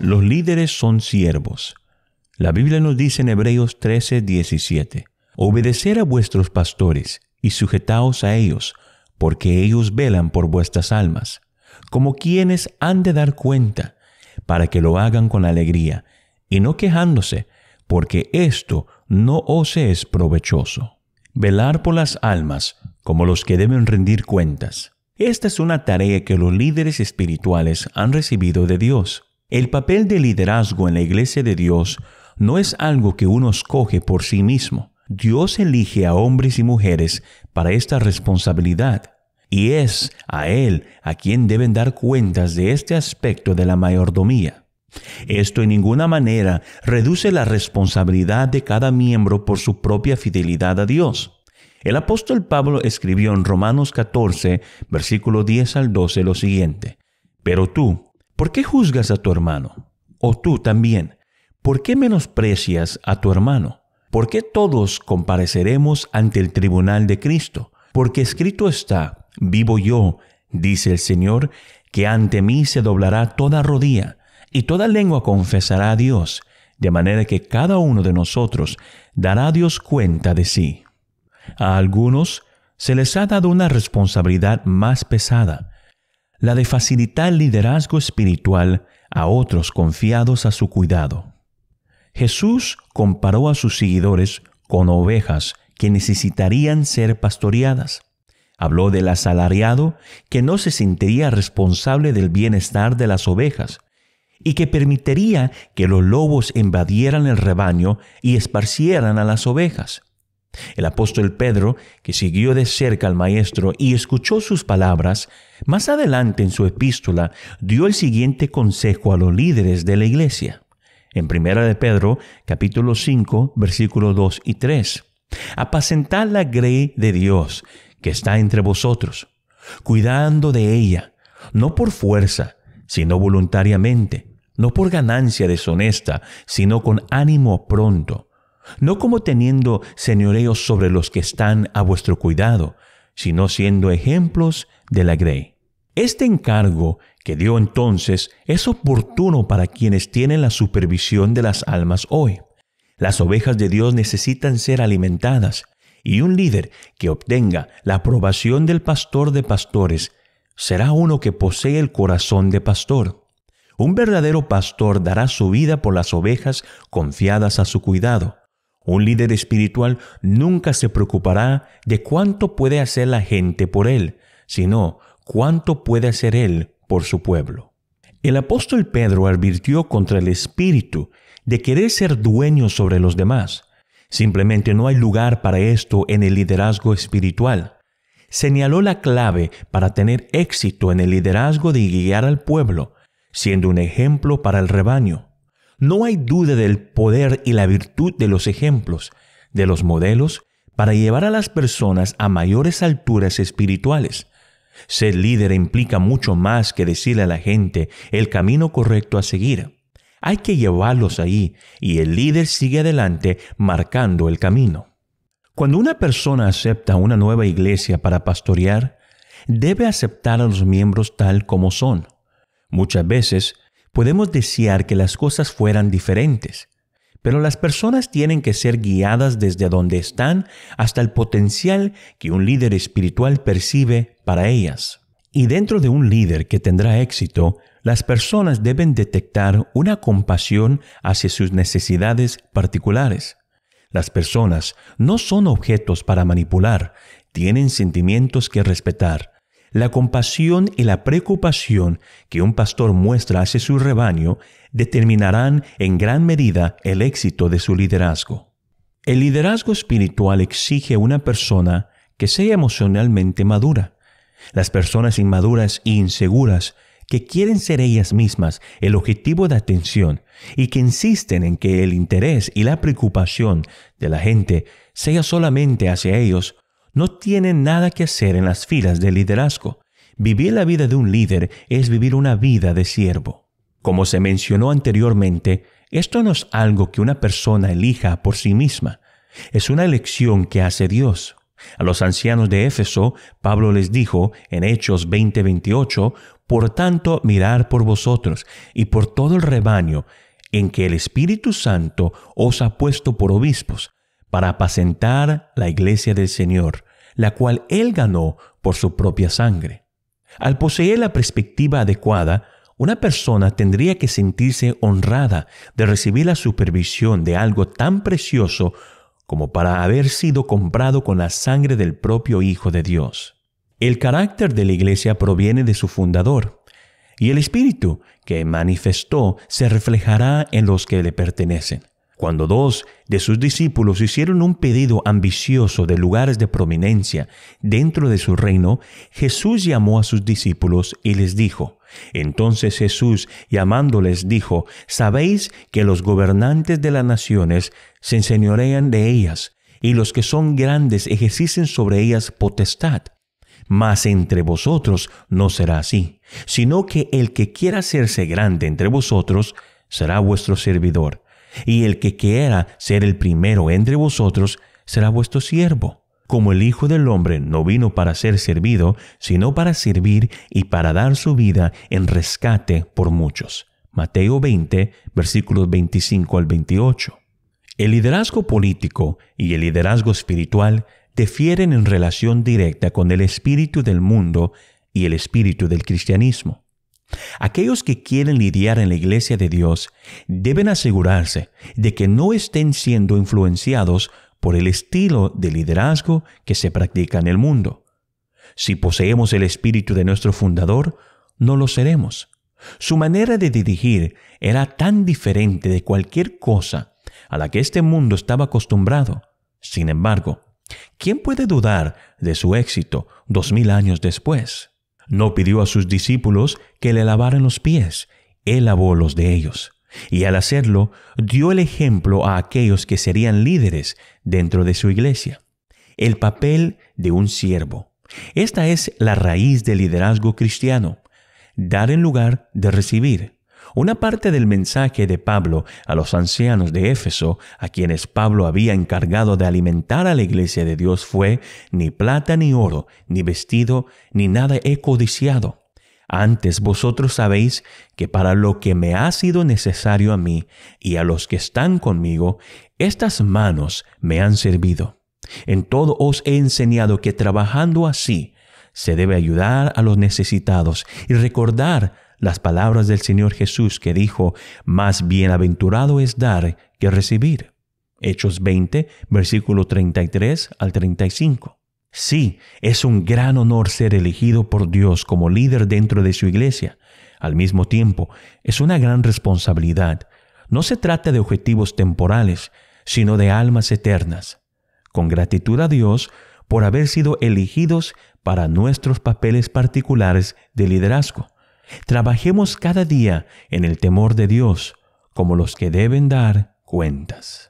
Los líderes son siervos. La Biblia nos dice en Hebreos 13, 17, Obedecer a vuestros pastores y sujetaos a ellos, porque ellos velan por vuestras almas, como quienes han de dar cuenta, para que lo hagan con alegría, y no quejándose, porque esto no os es provechoso. Velar por las almas, como los que deben rendir cuentas. Esta es una tarea que los líderes espirituales han recibido de Dios. El papel de liderazgo en la iglesia de Dios no es algo que uno escoge por sí mismo. Dios elige a hombres y mujeres para esta responsabilidad, y es a Él a quien deben dar cuentas de este aspecto de la mayordomía. Esto en ninguna manera reduce la responsabilidad de cada miembro por su propia fidelidad a Dios. El apóstol Pablo escribió en Romanos 14, versículo 10 al 12 lo siguiente, Pero tú, ¿Por qué juzgas a tu hermano? O tú también, ¿por qué menosprecias a tu hermano? ¿Por qué todos compareceremos ante el tribunal de Cristo? Porque escrito está, vivo yo, dice el Señor, que ante mí se doblará toda rodilla, y toda lengua confesará a Dios, de manera que cada uno de nosotros dará a Dios cuenta de sí. A algunos se les ha dado una responsabilidad más pesada, la de facilitar liderazgo espiritual a otros confiados a su cuidado. Jesús comparó a sus seguidores con ovejas que necesitarían ser pastoreadas. Habló del asalariado que no se sentiría responsable del bienestar de las ovejas y que permitiría que los lobos invadieran el rebaño y esparcieran a las ovejas. El apóstol Pedro, que siguió de cerca al Maestro y escuchó sus palabras, más adelante en su epístola dio el siguiente consejo a los líderes de la iglesia. En 1 de Pedro, capítulo 5, versículos 2 y 3. Apacentad la grey de Dios que está entre vosotros, cuidando de ella, no por fuerza, sino voluntariamente, no por ganancia deshonesta, sino con ánimo pronto no como teniendo señoreo sobre los que están a vuestro cuidado, sino siendo ejemplos de la grey. Este encargo que dio entonces es oportuno para quienes tienen la supervisión de las almas hoy. Las ovejas de Dios necesitan ser alimentadas, y un líder que obtenga la aprobación del pastor de pastores será uno que posee el corazón de pastor. Un verdadero pastor dará su vida por las ovejas confiadas a su cuidado. Un líder espiritual nunca se preocupará de cuánto puede hacer la gente por él, sino cuánto puede hacer él por su pueblo. El apóstol Pedro advirtió contra el espíritu de querer ser dueño sobre los demás. Simplemente no hay lugar para esto en el liderazgo espiritual. Señaló la clave para tener éxito en el liderazgo de guiar al pueblo, siendo un ejemplo para el rebaño. No hay duda del poder y la virtud de los ejemplos, de los modelos, para llevar a las personas a mayores alturas espirituales. Ser líder implica mucho más que decirle a la gente el camino correcto a seguir. Hay que llevarlos ahí y el líder sigue adelante marcando el camino. Cuando una persona acepta una nueva iglesia para pastorear, debe aceptar a los miembros tal como son. Muchas veces podemos desear que las cosas fueran diferentes, pero las personas tienen que ser guiadas desde donde están hasta el potencial que un líder espiritual percibe para ellas. Y dentro de un líder que tendrá éxito, las personas deben detectar una compasión hacia sus necesidades particulares. Las personas no son objetos para manipular, tienen sentimientos que respetar, la compasión y la preocupación que un pastor muestra hacia su rebaño determinarán en gran medida el éxito de su liderazgo. El liderazgo espiritual exige una persona que sea emocionalmente madura. Las personas inmaduras e inseguras que quieren ser ellas mismas el objetivo de atención y que insisten en que el interés y la preocupación de la gente sea solamente hacia ellos no tienen nada que hacer en las filas del liderazgo. Vivir la vida de un líder es vivir una vida de siervo. Como se mencionó anteriormente, esto no es algo que una persona elija por sí misma. Es una elección que hace Dios. A los ancianos de Éfeso, Pablo les dijo en Hechos 20:28, Por tanto, mirar por vosotros y por todo el rebaño en que el Espíritu Santo os ha puesto por obispos, para apacentar la iglesia del Señor, la cual él ganó por su propia sangre. Al poseer la perspectiva adecuada, una persona tendría que sentirse honrada de recibir la supervisión de algo tan precioso como para haber sido comprado con la sangre del propio Hijo de Dios. El carácter de la iglesia proviene de su fundador, y el espíritu que manifestó se reflejará en los que le pertenecen. Cuando dos de sus discípulos hicieron un pedido ambicioso de lugares de prominencia dentro de su reino, Jesús llamó a sus discípulos y les dijo, entonces Jesús, llamándoles, dijo, Sabéis que los gobernantes de las naciones se enseñorean de ellas, y los que son grandes ejercicen sobre ellas potestad. Mas entre vosotros no será así, sino que el que quiera hacerse grande entre vosotros será vuestro servidor y el que quiera ser el primero entre vosotros será vuestro siervo. Como el Hijo del Hombre no vino para ser servido, sino para servir y para dar su vida en rescate por muchos. Mateo 20, versículos 25 al 28. El liderazgo político y el liderazgo espiritual difieren en relación directa con el espíritu del mundo y el espíritu del cristianismo. Aquellos que quieren lidiar en la iglesia de Dios deben asegurarse de que no estén siendo influenciados por el estilo de liderazgo que se practica en el mundo. Si poseemos el espíritu de nuestro fundador, no lo seremos. Su manera de dirigir era tan diferente de cualquier cosa a la que este mundo estaba acostumbrado. Sin embargo, ¿quién puede dudar de su éxito dos mil años después? No pidió a sus discípulos que le lavaran los pies, él lavó los de ellos. Y al hacerlo, dio el ejemplo a aquellos que serían líderes dentro de su iglesia. El papel de un siervo. Esta es la raíz del liderazgo cristiano. Dar en lugar de recibir. Una parte del mensaje de Pablo a los ancianos de Éfeso, a quienes Pablo había encargado de alimentar a la iglesia de Dios, fue, ni plata ni oro, ni vestido, ni nada he codiciado. Antes vosotros sabéis que para lo que me ha sido necesario a mí y a los que están conmigo, estas manos me han servido. En todo os he enseñado que trabajando así se debe ayudar a los necesitados y recordar las palabras del Señor Jesús que dijo, más bienaventurado es dar que recibir. Hechos 20, versículo 33 al 35. Sí, es un gran honor ser elegido por Dios como líder dentro de su iglesia. Al mismo tiempo, es una gran responsabilidad. No se trata de objetivos temporales, sino de almas eternas. Con gratitud a Dios por haber sido elegidos para nuestros papeles particulares de liderazgo. Trabajemos cada día en el temor de Dios como los que deben dar cuentas.